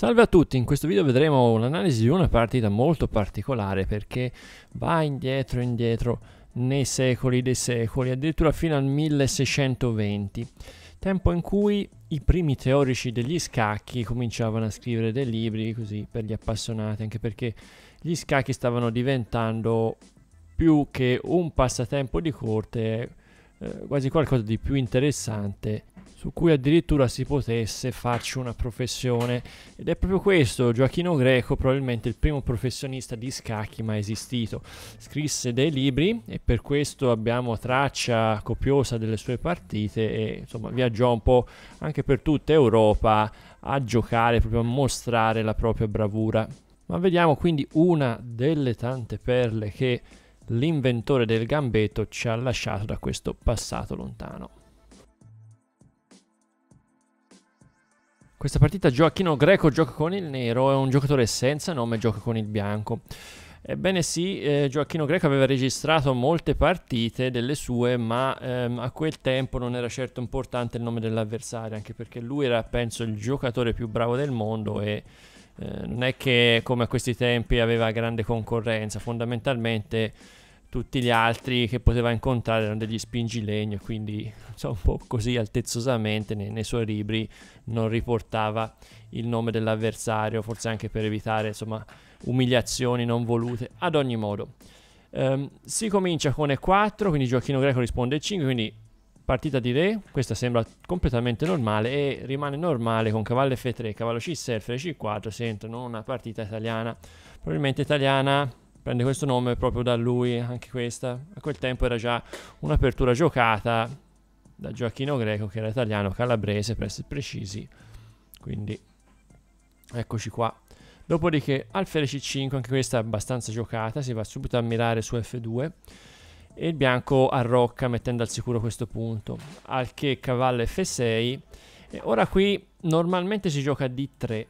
Salve a tutti, in questo video vedremo un'analisi di una partita molto particolare perché va indietro indietro nei secoli dei secoli, addirittura fino al 1620, tempo in cui i primi teorici degli scacchi cominciavano a scrivere dei libri così per gli appassionati, anche perché gli scacchi stavano diventando più che un passatempo di corte, eh, quasi qualcosa di più interessante su cui addirittura si potesse farci una professione. Ed è proprio questo Gioachino Greco probabilmente il primo professionista di scacchi mai esistito. Scrisse dei libri e per questo abbiamo traccia copiosa delle sue partite e insomma viaggiò un po' anche per tutta Europa a giocare proprio a mostrare la propria bravura. Ma vediamo quindi una delle tante perle che l'inventore del gambetto ci ha lasciato da questo passato lontano Questa partita Gioacchino Greco gioca con il nero, è un giocatore senza nome, gioca con il bianco. Ebbene sì, eh, Gioacchino Greco aveva registrato molte partite delle sue, ma ehm, a quel tempo non era certo importante il nome dell'avversario, anche perché lui era, penso, il giocatore più bravo del mondo e eh, non è che come a questi tempi aveva grande concorrenza, fondamentalmente tutti gli altri che poteva incontrare erano degli spingilegno, quindi so, un po' così altezzosamente nei, nei, suoi libri non riportava il nome dell'avversario, forse anche per evitare insomma, umiliazioni non volute. Ad ogni modo, um, si comincia con E4, quindi Gioacchino Greco risponde E5, quindi partita di Re, questa sembra completamente normale e rimane normale con cavallo F3, cavallo C6, F3, C4, si entra in una partita italiana, probabilmente italiana prende questo nome proprio da lui, anche questa. A quel tempo era già un'apertura giocata da Gioacchino Greco, che era italiano, calabrese, per essere precisi. Quindi, eccoci qua. Dopodiché alfiere C5, anche questa è abbastanza giocata, si va subito a mirare su F2 e il bianco arrocca mettendo al sicuro questo punto. Al che cavallo F6 e ora qui normalmente si gioca D3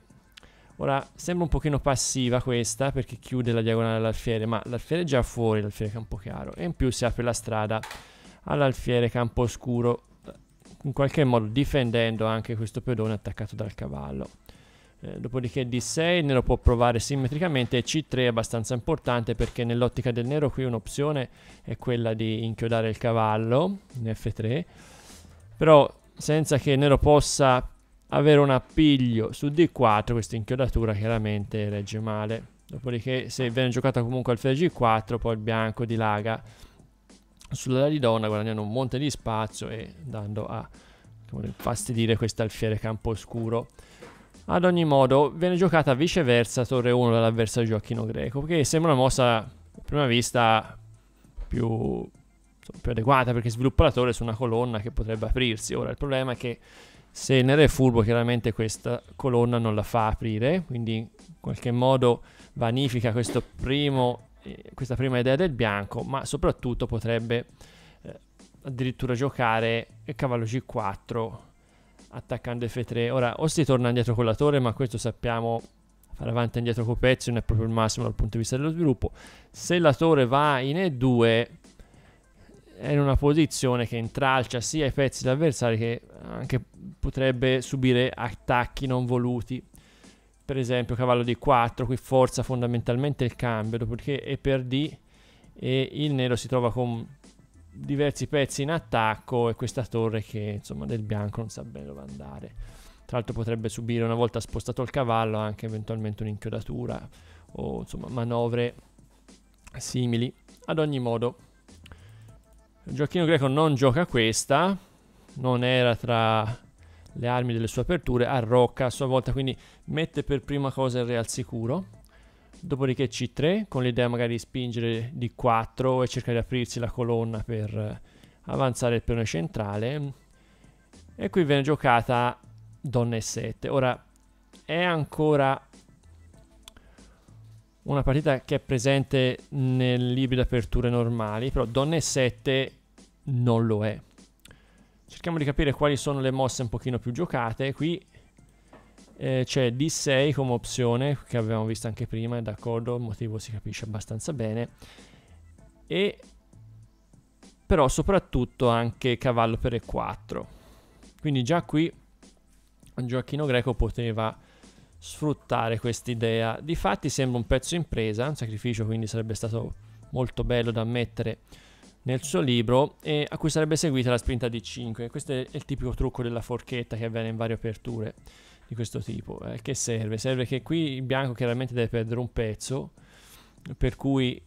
Ora, sembra un pochino passiva questa perché chiude la diagonale all'alfiere, ma l'alfiere è già fuori, l'alfiere campo chiaro, e in più si apre la strada all'alfiere campo scuro, in qualche modo difendendo anche questo pedone attaccato dal cavallo. Eh, dopodiché D6 il nero può provare simmetricamente e C3 è abbastanza importante perché nell'ottica del nero qui un'opzione è quella di inchiodare il cavallo in F3, però senza che il nero possa avere un appiglio su D4, questa inchiodatura chiaramente regge male. Dopodiché se viene giocata comunque alfiere G4, poi il bianco dilaga sulla di donna guadagnando un monte di spazio e dando a fastidire questo alfiere campo oscuro. Ad ogni modo viene giocata viceversa torre 1 dall'avversario giochino greco, che sembra una mossa a prima vista più, più adeguata perché sviluppa la torre su una colonna che potrebbe aprirsi. Ora il problema è che se il nero è furbo, chiaramente questa colonna non la fa aprire, quindi in qualche modo vanifica primo, eh, questa prima idea del bianco, ma soprattutto potrebbe eh, addirittura giocare il cavallo G4 attaccando F3. Ora o si torna indietro con la torre, ma questo sappiamo fare avanti e indietro con pezzi non è proprio il massimo dal punto di vista dello sviluppo. Se la torre va in E2 è in una posizione che intralcia sia i pezzi dell'avversario che anche potrebbe subire attacchi non voluti. Per esempio cavallo di 4, qui forza fondamentalmente il cambio, dopodiché è per D e il nero si trova con diversi pezzi in attacco e questa torre che insomma del bianco non sa bene dove andare. Tra l'altro potrebbe subire una volta spostato il cavallo anche eventualmente un'inchiodatura o insomma manovre simili. Ad ogni modo Gioacchino Greco non gioca questa, non era tra le armi delle sue aperture, arrocca a sua volta, quindi mette per prima cosa il re al sicuro. Dopodiché C3 con l'idea magari di spingere di 4 e cercare di aprirsi la colonna per avanzare il piano centrale. E qui viene giocata donna e7. Ora è ancora una partita che è presente nel libri d'aperture normali, però donna e7 non lo è. Cerchiamo di capire quali sono le mosse un pochino più giocate. Qui eh, c'è D6 come opzione, che avevamo visto anche prima, d'accordo, il motivo si capisce abbastanza bene. E però soprattutto anche cavallo per E4. Quindi già qui Gioacchino Greco poteva sfruttare quest'idea. Difatti sembra un pezzo in presa, un sacrificio quindi sarebbe stato molto bello da mettere nel suo libro e a cui sarebbe seguita la spinta di 5. Questo è il tipico trucco della forchetta che avviene in varie aperture di questo tipo. Eh, che serve? Serve che qui il bianco chiaramente deve perdere un pezzo, per cui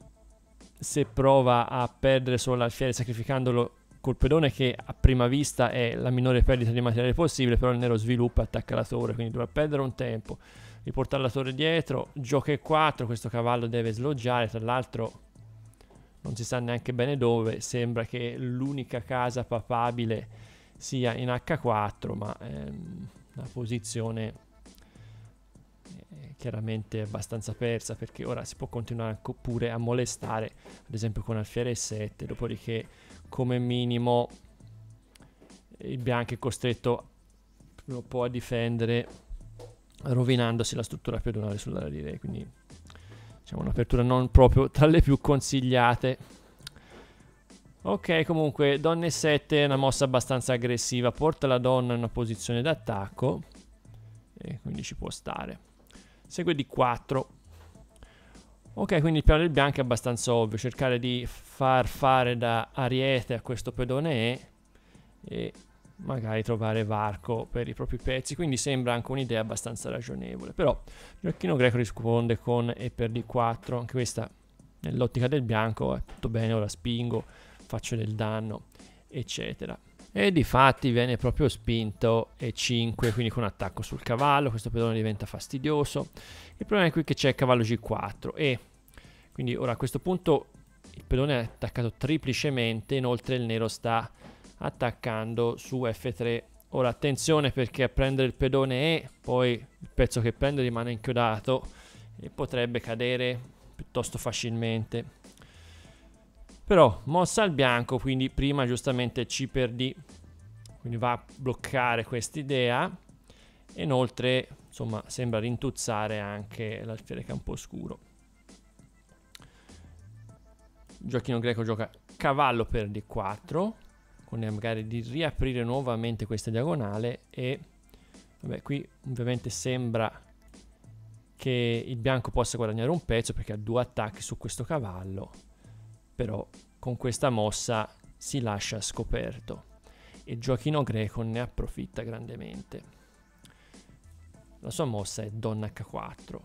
se prova a perdere solo l'alfiere sacrificandolo col pedone che a prima vista è la minore perdita di materiale possibile, però il nero sviluppa e attacca la torre, quindi dovrà perdere un tempo, riportare la torre dietro, gioca e 4, questo cavallo deve sloggiare, tra l'altro non si sa neanche bene dove, sembra che l'unica casa papabile sia in H4, ma ehm, la posizione chiaramente abbastanza persa perché ora si può continuare pure a molestare, ad esempio con alfiere 7, dopodiché come minimo il bianco è costretto po' a difendere rovinandosi la struttura pedonale sull'area di re quindi diciamo un'apertura non proprio tra le più consigliate. Ok comunque donne 7 è una mossa abbastanza aggressiva. Porta la donna in una posizione d'attacco e quindi ci può stare. Segue di 4 Ok, quindi il piano del bianco è abbastanza ovvio, cercare di far fare da ariete a questo pedone E e magari trovare varco per i propri pezzi, quindi sembra anche un'idea abbastanza ragionevole, però Gioacchino Greco risponde con E per D4, anche questa nell'ottica del bianco è tutto bene, ora spingo, faccio del danno, eccetera. E di fatti viene proprio spinto E5, quindi con attacco sul cavallo, questo pedone diventa fastidioso. Il problema è qui che c'è cavallo G4 e quindi ora a questo punto il pedone è attaccato triplicemente, inoltre il nero sta attaccando su F3. Ora attenzione perché a prendere il pedone E, poi il pezzo che prende rimane inchiodato e potrebbe cadere piuttosto facilmente. Però mossa al bianco, quindi prima giustamente C per D, quindi va a bloccare quest'idea. Inoltre, insomma, sembra rintuzzare anche l'alfiere camposcuro. Giochino greco gioca cavallo per D4, con magari di riaprire nuovamente questa diagonale e vabbè, qui ovviamente sembra che il bianco possa guadagnare un pezzo perché ha due attacchi su questo cavallo però con questa mossa si lascia scoperto e Gioachino Greco ne approfitta grandemente. La sua mossa è Donna H4,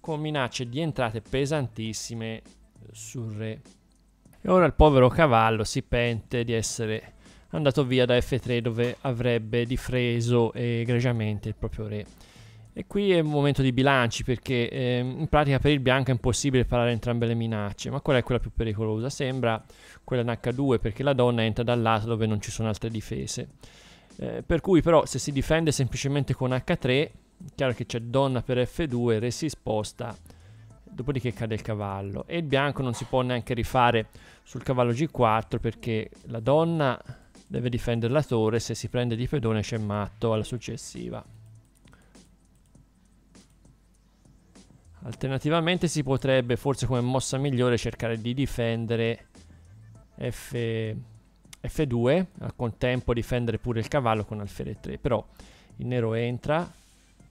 con minacce di entrate pesantissime sul re. E ora il povero cavallo si pente di essere andato via da F3 dove avrebbe difreso egregiamente il proprio re. E qui è un momento di bilanci perché eh, in pratica per il bianco è impossibile parare entrambe le minacce, ma qual è quella più pericolosa? Sembra quella in H2 perché la donna entra dal lato dove non ci sono altre difese. Eh, per cui però se si difende semplicemente con H3, chiaro che c'è donna per F2, re si sposta, dopodiché cade il cavallo. E il bianco non si può neanche rifare sul cavallo G4 perché la donna deve difendere la torre, se si prende di pedone c'è matto alla successiva. Alternativamente si potrebbe, forse come mossa migliore, cercare di difendere F, F2, al contempo difendere pure il cavallo con alfiere 3. Però il nero entra,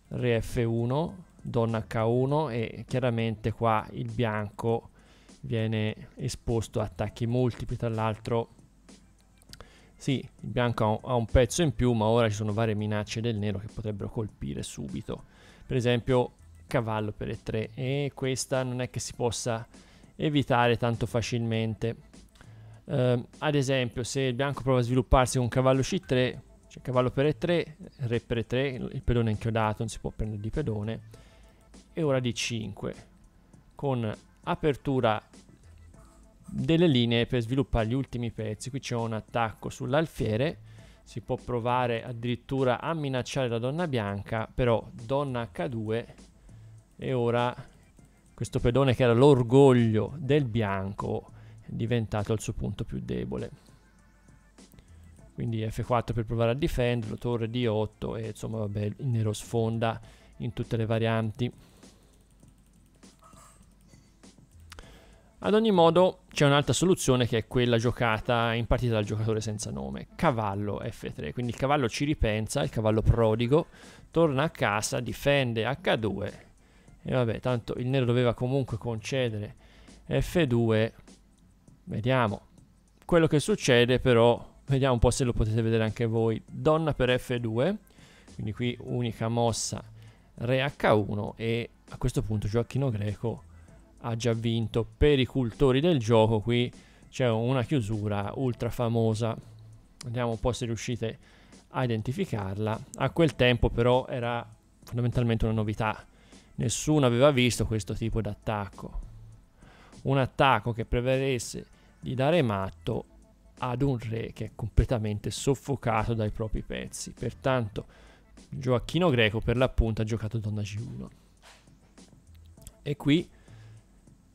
re F1, donna H1 e chiaramente qua il bianco viene esposto a attacchi multipli. Tra l'altro, sì, il bianco ha un pezzo in più, ma ora ci sono varie minacce del nero che potrebbero colpire subito. Per esempio cavallo per E3 e questa non è che si possa evitare tanto facilmente. Uh, ad esempio, se il bianco prova a svilupparsi con cavallo C3, cioè cavallo per E3, re per E3, il pedone è inchiodato, non si può prendere di pedone, e ora di 5 con apertura delle linee per sviluppare gli ultimi pezzi. Qui c'è un attacco sull'alfiere, si può provare addirittura a minacciare la donna bianca, però donna H2 e ora questo pedone che era l'orgoglio del bianco è diventato il suo punto più debole. Quindi F4 per provare a difenderlo, torre D8 e insomma vabbè il nero sfonda in tutte le varianti Ad ogni modo c'è un'altra soluzione che è quella giocata in partita dal giocatore senza nome, cavallo F3, quindi il cavallo ci ripensa, il cavallo prodigo, torna a casa, difende H2 e vabbè, tanto il nero doveva comunque concedere F2, vediamo quello che succede però, vediamo un po' se lo potete vedere anche voi, donna per F2, quindi qui unica mossa re H1 e a questo punto Gioacchino Greco ha già vinto. Per i cultori del gioco qui c'è una chiusura ultra famosa. Vediamo un po' se riuscite a identificarla. A quel tempo però era fondamentalmente una novità. Nessuno aveva visto questo tipo di attacco. Un attacco che prevedesse di dare matto ad un re che è completamente soffocato dai propri pezzi. Pertanto Gioacchino Greco per l'appunto ha giocato donna G1. E qui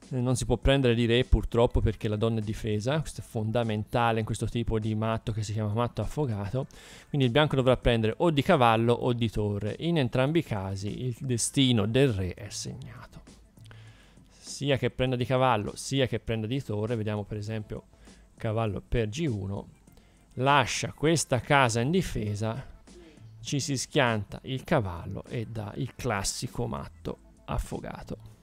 non si può prendere di re purtroppo perché la donna è difesa, questo è fondamentale in questo tipo di matto che si chiama matto affogato, quindi il bianco dovrà prendere o di cavallo o di torre, in entrambi i casi il destino del re è segnato. Sia che prenda di cavallo sia che prenda di torre, vediamo per esempio cavallo per G1, lascia questa casa in difesa, ci si schianta il cavallo e dà il classico matto affogato.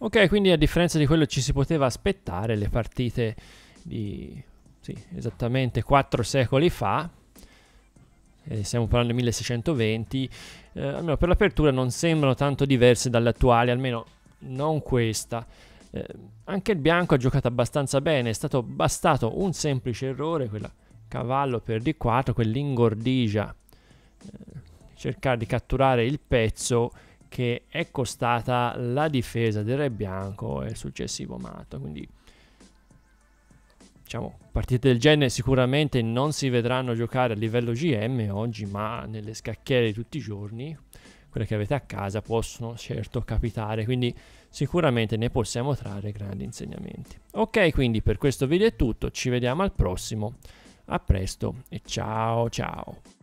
Ok, quindi a differenza di quello che ci si poteva aspettare, le partite di sì, esattamente quattro secoli fa, eh, stiamo parlando del 1620, eh, almeno per l'apertura non sembrano tanto diverse dalle attuali, almeno non questa. Eh, anche il bianco ha giocato abbastanza bene, è stato bastato un semplice errore, quella cavallo per D4, quell'ingordigia, eh, cercare di catturare il pezzo che è costata la difesa del Re Bianco e il successivo matto. Quindi, diciamo, partite del genere sicuramente non si vedranno giocare a livello GM oggi, ma nelle scacchiere di tutti i giorni, quelle che avete a casa, possono certo capitare. Quindi, sicuramente ne possiamo trarre grandi insegnamenti. Ok, quindi per questo video è tutto. Ci vediamo al prossimo. A presto e ciao ciao.